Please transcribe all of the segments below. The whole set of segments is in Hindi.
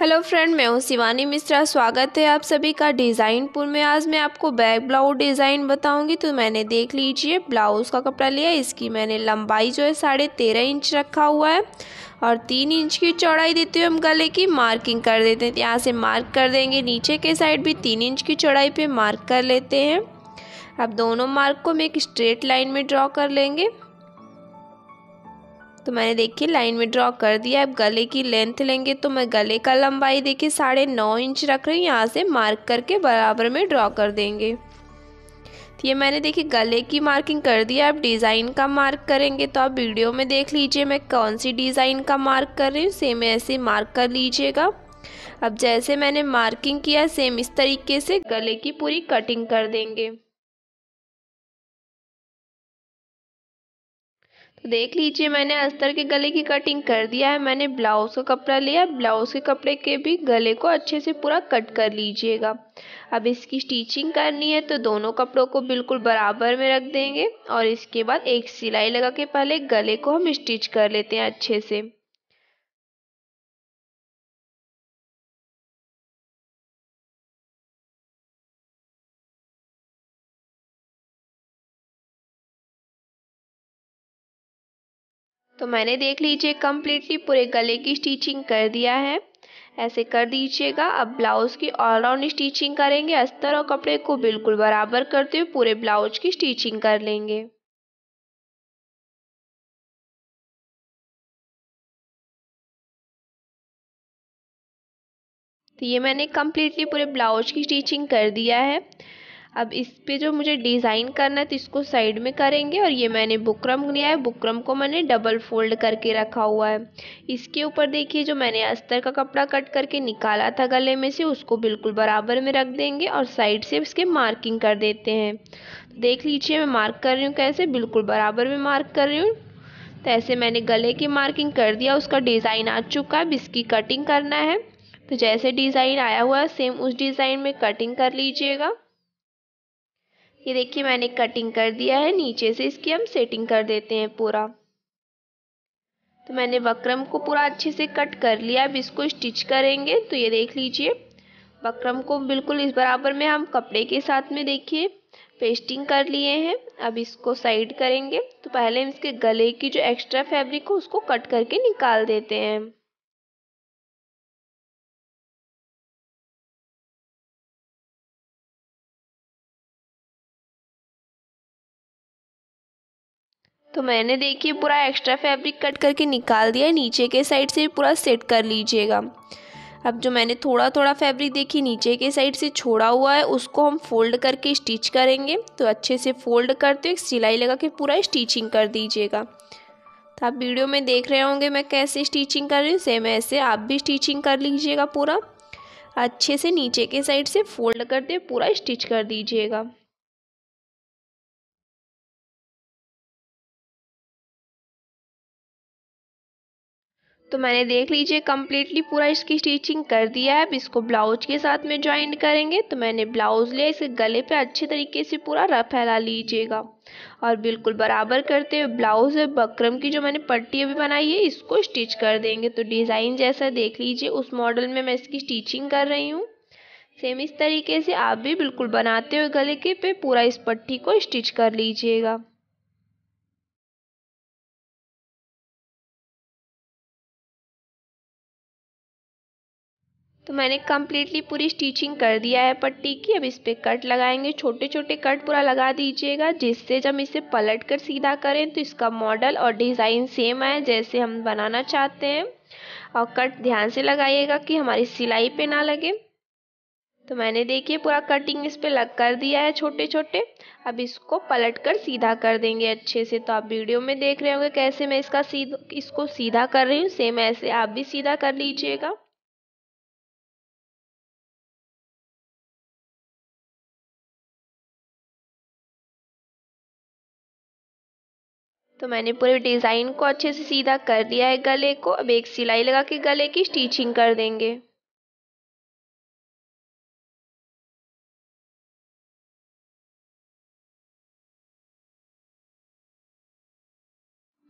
हेलो फ्रेंड, मैं हूँ शिवानी मिश्रा। स्वागत है आप सभी का डिज़ाइनपुर में। आज मैं आपको बैक ब्लाउज डिज़ाइन बताऊँगी। तो मैंने देख लीजिए, ब्लाउज़ का कपड़ा लिया इसकी मैंने लंबाई जो है साढ़े तेरह इंच रखा हुआ है। और तीन इंच की चौड़ाई देते हुए हम गले की। मार्किंग कर देते हैं। यहाँ से मार्क कर देंगे। नीचे के साइड भी तीन इंच की चौड़ाई पर मार्क कर लेते हैं। अब दोनों मार्क को हम एक स्ट्रेट लाइन में ड्रॉ कर लेंगे। तो मैंने देखिए लाइन में ड्रॉ कर दिया। अब गले की लेंथ लेंगे तो मैं गले का लंबाई देखिए साढ़े नौ इंच रख रही हूँ। यहाँ से मार्क करके बराबर में ड्रॉ कर देंगे। तो ये मैंने देखिए गले की मार्किंग कर दिया। अब डिज़ाइन का मार्क करेंगे तो आप वीडियो में देख लीजिए मैं कौन सी डिज़ाइन का मार्क कर रही हूँ। सेम ऐसे मार्क कर लीजिएगा। अब जैसे मैंने मार्किंग किया सेम इस तरीके से गले की पूरी कटिंग कर देंगे। तो देख लीजिए, मैंने अस्तर के गले की कटिंग कर दिया है। मैंने ब्लाउज़ का कपड़ा लिया ब्लाउज़ के कपड़े के भी गले को अच्छे से पूरा कट कर लीजिएगा। अब इसकी स्टिचिंग करनी है तो दोनों कपड़ों को बिल्कुल बराबर में रख देंगे और इसके बाद एक सिलाई लगा के पहले गले को हम स्टिच कर लेते हैं अच्छे से। तो मैंने देख लीजिए कम्प्लीटली पूरे गले की स्टिचिंग कर दिया है। ऐसे कर दीजिएगा। अब ब्लाउज़ की ऑलराउंड स्टिचिंग करेंगे। अस्तर और कपड़े को बिल्कुल बराबर करते हुए पूरे ब्लाउज की स्टिचिंग कर लेंगे। तो ये मैंने कम्प्लीटली पूरे ब्लाउज की स्टिचिंग कर दिया है। अब इस पे जो मुझे डिज़ाइन करना है तो इसको साइड में करेंगे और ये मैंने बुकरम लिया है। बुकरम को मैंने डबल फोल्ड करके रखा हुआ है। इसके ऊपर देखिए, जो मैंने अस्तर का कपड़ा कट करके निकाला था गले में से, उसको बिल्कुल बराबर में रख देंगे और साइड से इसके मार्किंग कर देते हैं। देख लीजिए, मैं मार्क कर रही हूँ कैसे? बिल्कुल बराबर में मार्क कर रही हूँ। तो ऐसे मैंने गले की मार्किंग कर दिया, उसका डिज़ाइन आ चुका है। अब इसकी कटिंग करना है। तो जैसे डिज़ाइन आया हुआ है, सेम उस डिज़ाइन में कटिंग कर लीजिएगा। ये देखिए, मैंने कटिंग कर दिया है, नीचे से इसकी हम सेटिंग कर देते हैं पूरा। तो मैंने वक्रम को पूरा अच्छे से कट कर लिया। अब इसको स्टिच करेंगे तो ये देख लीजिए। वक्रम को बिल्कुल इस बराबर में हम कपड़े के साथ में देखिए पेस्टिंग कर लिए हैं। अब इसको साइड करेंगे तो पहले हम इसके गले की जो एक्स्ट्रा फैब्रिक हो, उसको कट करके निकाल देते हैं। तो मैंने देखिए पूरा एक्स्ट्रा फैब्रिक कट करके निकाल दिया नीचे के साइड से पूरा सेट कर लीजिएगा। अब जो मैंने थोड़ा थोड़ा फैब्रिक देखी, नीचे के साइड से छोड़ा हुआ है, उसको हम फोल्ड करके स्टिच करेंगे। तो अच्छे से फोल्ड करते हुए सिलाई लगा के पूरा स्टिचिंग कर दीजिएगा। तो आप वीडियो में देख रहे होंगे मैं कैसे स्टिचिंग कर रही हूँ सेम ऐसे आप भी स्टिचिंग कर लीजिएगा पूरा। अच्छे से नीचे के साइड से फोल्ड करते पूरा स्टिच कर दीजिएगा। तो मैंने देख लीजिए कम्प्लीटली पूरा इसकी स्टिचिंग कर दिया है। अब इसको ब्लाउज के साथ में ज्वाइन करेंगे। तो मैंने ब्लाउज लिया, इसे गले पे अच्छे तरीके से पूरा रफ फैला लीजिएगा। और बिल्कुल बराबर करते हुए ब्लाउज बकरम की जो मैंने पट्टी अभी बनाई है, इसको स्टिच कर देंगे। तो डिज़ाइन जैसा देख लीजिए, उस मॉडल में मैं इसकी स्टिचिंग कर रही हूँ। सेम इस तरीके से आप भी बिल्कुल बनाते हुए गले के पे पूरा इस पट्टी को स्टिच कर लीजिएगा। तो मैंने कम्प्लीटली पूरी स्टिचिंग कर दिया है पट्टी की। अब इस पर कट लगाएँगे। छोटे छोटे कट पूरा लगा दीजिएगा, जिससे जब इसे पलट कर सीधा करें तो इसका मॉडल और डिज़ाइन सेम आए जैसे हम बनाना चाहते हैं। और कट ध्यान से लगाइएगा कि हमारी सिलाई पे ना लगे। तो मैंने देखिए पूरा कटिंग इस पर लग कर दिया है छोटे छोटे अब इसको पलट कर सीधा कर देंगे अच्छे से। तो आप वीडियो में देख रहे होंगे कैसे मैं इसका सीधा, इसको सीधा कर रही हूँ। सेम ऐसे आप भी सीधा कर लीजिएगा। तो मैंने पूरे डिज़ाइन को अच्छे से सीधा कर दिया है गले को। अब एक सिलाई लगा के गले की स्टिचिंग कर देंगे।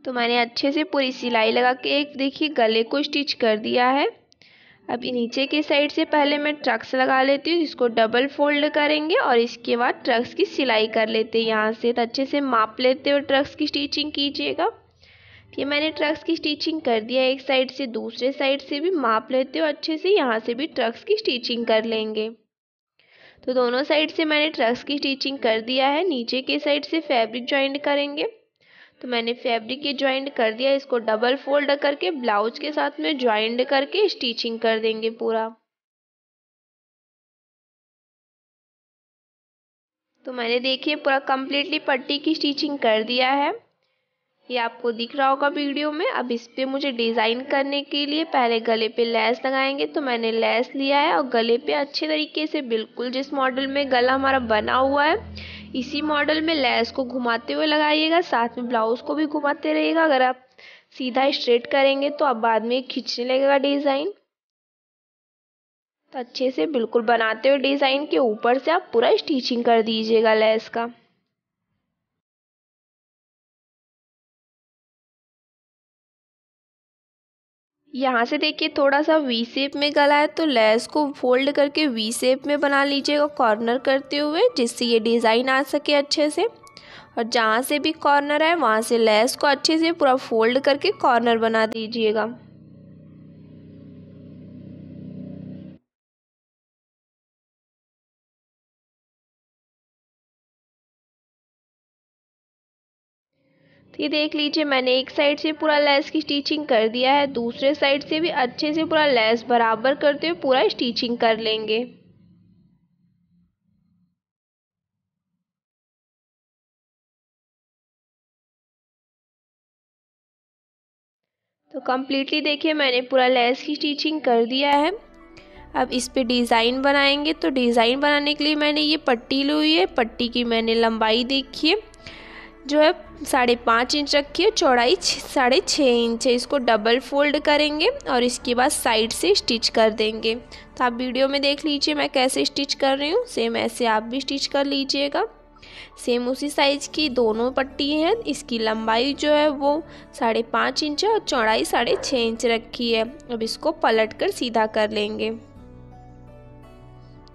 तो मैंने अच्छे से पूरी सिलाई लगा के एक देखिए गले को स्टिच कर दिया है। अब नीचे के साइड से पहले मैं ट्रक्स लगा लेती हूँ इसको डबल फोल्ड करेंगे और इसके बाद ट्रक्स की सिलाई कर लेते हैं यहाँ से। तो अच्छे से माप लेते हो ट्रक्स की स्टिचिंग कीजिएगा। ये मैंने ट्रक्स की स्टिचिंग कर दिया एक साइड से, दूसरे साइड से भी माप लेते हो अच्छे से यहाँ से भी ट्रक्स की स्टिचिंग कर लेंगे। तो दोनों साइड से मैंने ट्रक्स की स्टिचिंग कर दिया है, नीचे के साइड से फैब्रिक ज्वाइंट करेंगे। तो मैंने फैब्रिक ये ज्वाइंट कर दिया, इसको डबल फोल्ड करके ब्लाउज के साथ में ज्वाइंट करके स्टिचिंग कर देंगे पूरा। तो मैंने देखिए पूरा कम्प्लीटली पट्टी की स्टिचिंग कर दिया है। ये आपको दिख रहा होगा वीडियो में। अब इस पर मुझे डिज़ाइन करने के लिए पहले गले पे लेस लगाएँगे। तो मैंने लेस लिया है और गले पे अच्छे तरीके से बिल्कुल जिस मॉडल में गला हमारा बना हुआ है इसी मॉडल में लेस को घुमाते हुए लगाइएगा, साथ में ब्लाउज को भी घुमाते रहिएगा। अगर आप सीधा स्ट्रेट करेंगे तो आप बाद में खींचने लगेगा डिज़ाइन। तो अच्छे से बिल्कुल बनाते हुए डिज़ाइन के ऊपर से आप पूरा स्टिचिंग कर दीजिएगा लेस का। यहाँ से देखिए थोड़ा सा वी सेप में गला है तो लेस को फोल्ड करके वी सेप में बना लीजिएगा कॉर्नर करते हुए, जिससे ये डिज़ाइन आ सके अच्छे से। और जहाँ से भी कॉर्नर है, वहाँ से लेस को अच्छे से पूरा फोल्ड करके कॉर्नर बना दीजिएगा। ये देख लीजिए, मैंने एक साइड से पूरा लेस की स्टिचिंग कर दिया है, दूसरे साइड से भी अच्छे से पूरा लेस बराबर करते हुए पूरा स्टिचिंग कर लेंगे। तो कम्प्लीटली देखिए, मैंने पूरा लेस की स्टिचिंग कर दिया है। अब इस पे डिज़ाइन बनाएँगे तो डिज़ाइन बनाने के लिए मैंने ये पट्टी ली हुई है, पट्टी की मैंने लंबाई देखिए जो है, साढ़े पाँच इंच रखी है, चौड़ाई साढ़े छः इंच है। इसको डबल फोल्ड करेंगे और इसके बाद साइड से स्टिच कर देंगे। तो आप वीडियो में देख लीजिए मैं कैसे स्टिच कर रही हूँ। सेम ऐसे आप भी स्टिच कर लीजिएगा। सेम उसी साइज़ की दोनों पट्टी हैं। इसकी लंबाई जो है, वो साढ़े पाँच इंच है और चौड़ाई साढ़े छः इंच रखी है। अब इसको पलट कर सीधा कर लेंगे।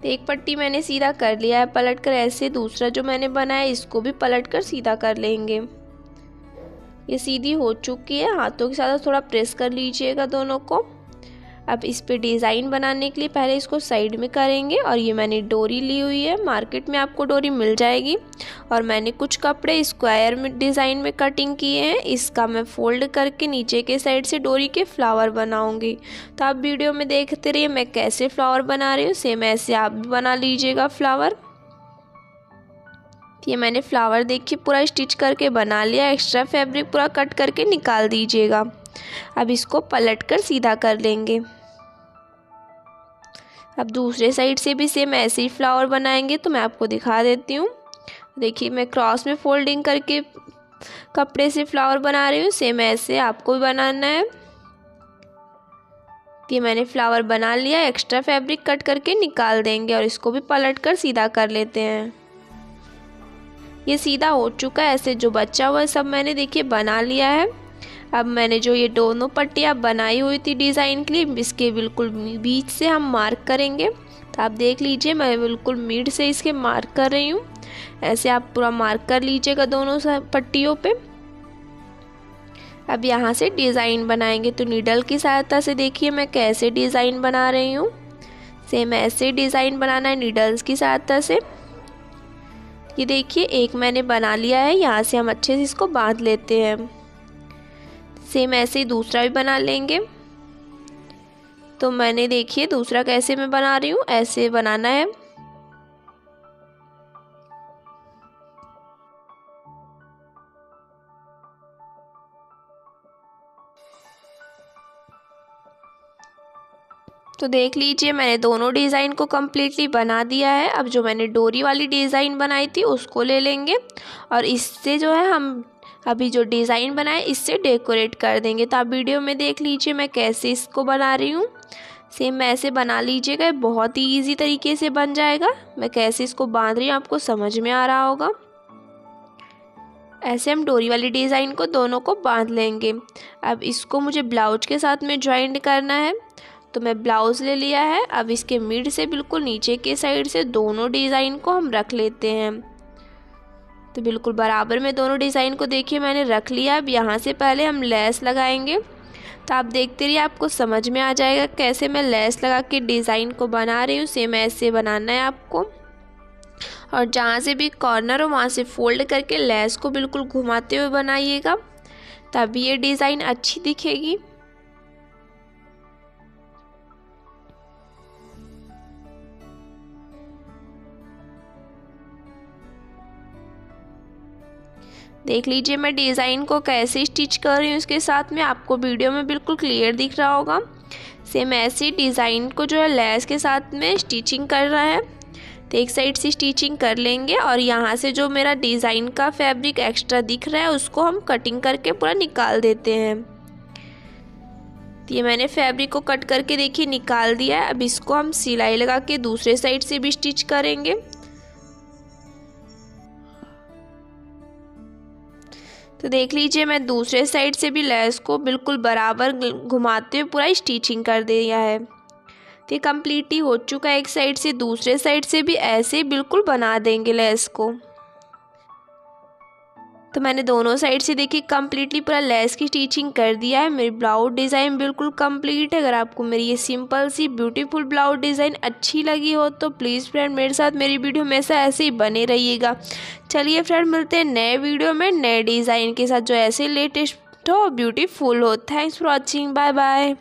तो एक पट्टी मैंने सीधा कर लिया है पलट कर ऐसे दूसरा जो मैंने बनाया, इसको भी पलट कर सीधा कर लेंगे। ये सीधी हो चुकी है, हाथों के साथ थोड़ा प्रेस कर लीजिएगा दोनों को। अब इस पे डिज़ाइन बनाने के लिए पहले इसको साइड में करेंगे और ये मैंने डोरी ली हुई है। मार्केट में आपको डोरी मिल जाएगी। और मैंने कुछ कपड़े स्क्वायर में डिज़ाइन में कटिंग किए हैं। इसका मैं फोल्ड करके नीचे के साइड से डोरी के फ्लावर बनाऊँगी। तो आप वीडियो में देखते रहिए, मैं कैसे फ्लावर बना रही हूँ। सेम ऐसे आप भी बना लीजिएगा फ्लावर। ये मैंने फ्लावर देखिए, पूरा स्टिच करके बना लिया। एक्स्ट्रा फैब्रिक पूरा कट करके निकाल दीजिएगा। अब इसको पलट कर सीधा कर लेंगे। अब दूसरे साइड से भी सेम ऐसे ही फ्लावर बनाएँगे तो मैं आपको दिखा देती हूँ। देखिए, मैं क्रॉस में फोल्डिंग करके कपड़े से फ्लावर बना रही हूँ सेम ऐसे आपको भी बनाना है। ये मैंने फ्लावर बना लिया एक्स्ट्रा फैब्रिक कट करके निकाल देंगे और इसको भी पलट कर सीधा कर लेते हैं। ये सीधा हो चुका है, ऐसे जो बचा हुआ सब मैंने देखिए बना लिया है। अब मैंने जो ये दोनों पट्टियाँ बनाई हुई थी डिज़ाइन के लिए, इसके बिल्कुल बीच से हम मार्क करेंगे। तो आप देख लीजिए, मैं बिल्कुल मिड से इसके मार्क कर रही हूँ। ऐसे आप पूरा मार्क कर लीजिएगा दोनों पट्टियों पे। अब यहाँ से डिज़ाइन बनाएँगे। तो नीडल की सहायता से देखिए मैं कैसे डिज़ाइन बना रही हूँ। सेम ऐसे डिज़ाइन बनाना है नीडल्स की सहायता से। ये देखिए, एक मैंने बना लिया है। यहाँ से हम अच्छे से इसको बाँध लेते हैं। सेम ऐसे ही दूसरा भी बना लेंगे। तो मैंने देखिए दूसरा कैसे मैं बना रही हूँ, ऐसे बनाना है। तो देख लीजिए, मैंने दोनों डिज़ाइन को कम्प्लीटली बना दिया है। अब जो मैंने डोरी वाली डिज़ाइन बनाई थी, उसको ले लेंगे। और इससे जो है हम अभी जो डिज़ाइन बनाए, इससे डेकोरेट कर देंगे। तो आप वीडियो में देख लीजिए मैं कैसे इसको बना रही हूँ। सेम ऐसे बना लीजिएगा बहुत ही ईजी तरीके से बन जाएगा। मैं कैसे इसको बाँध रही हूँ, आपको समझ में आ रहा होगा। ऐसे हम डोरी वाली डिज़ाइन को दोनों को बाँध लेंगे। अब इसको मुझे ब्लाउज के साथ में ज्वाइंट करना है। तो मैं ब्लाउज़ ले लिया है। अब इसके मिड से बिल्कुल नीचे के साइड से दोनों डिज़ाइन को हम रख लेते हैं। तो बिल्कुल बराबर। में दोनों डिज़ाइन को देखिए, मैंने रख लिया। अब यहाँ से पहले हम लेस लगाएँगे। तो आप देखते रहिए, आपको समझ में आ जाएगा कैसे मैं लेस लगा के डिज़ाइन को बना रही हूँ। सेम ऐसे बनाना है आपको। और जहाँ से भी कॉर्नर हो, वहाँ से फोल्ड करके लेस को बिल्कुल घुमाते हुए बनाइएगा। तब ये डिज़ाइन अच्छी दिखेगी। देख लीजिए मैं डिज़ाइन को कैसे स्टिच कर रही हूँ, इसके साथ में आपको वीडियो में बिल्कुल क्लियर दिख रहा होगा। सेम ऐसे डिज़ाइन को जो है लेस के साथ में स्टिचिंग कर रहा है। तो एक साइड से स्टिचिंग कर लेंगे और यहाँ से जो मेरा डिज़ाइन का फैब्रिक एक्स्ट्रा दिख रहा है, उसको हम कटिंग करके पूरा निकाल देते हैं। तो ये मैंने फैब्रिक को कट करके देखिए निकाल दिया है। अब इसको हम सिलाई लगा के दूसरे साइड से भी स्टिच करेंगे। तो देख लीजिए, मैं दूसरे साइड से भी लेस को बिल्कुल बराबर घुमाते हुए पूरा स्टिचिंग कर दिया है। तो ये कंप्लीट ही हो चुका है एक साइड से, दूसरे साइड से भी ऐसे बिल्कुल बना देंगे लेस को। तो मैंने दोनों साइड से देखिए कम्प्लीटली पूरा लेस की स्टिचिंग कर दिया है। मेरी ब्लाउज डिज़ाइन बिल्कुल कंप्लीट है। अगर आपको मेरी ये सिंपल सी ब्यूटीफुल ब्लाउज डिज़ाइन अच्छी लगी हो तो प्लीज़ फ्रेंड मेरे साथ मेरी वीडियो हमेशा ऐसे ही बने रहिएगा। चलिए फ्रेंड मिलते हैं नए वीडियो में नए डिज़ाइन के साथ, जो ऐसे लेटेस्ट हो ब्यूटीफुल हो। Thanks for watching bye bye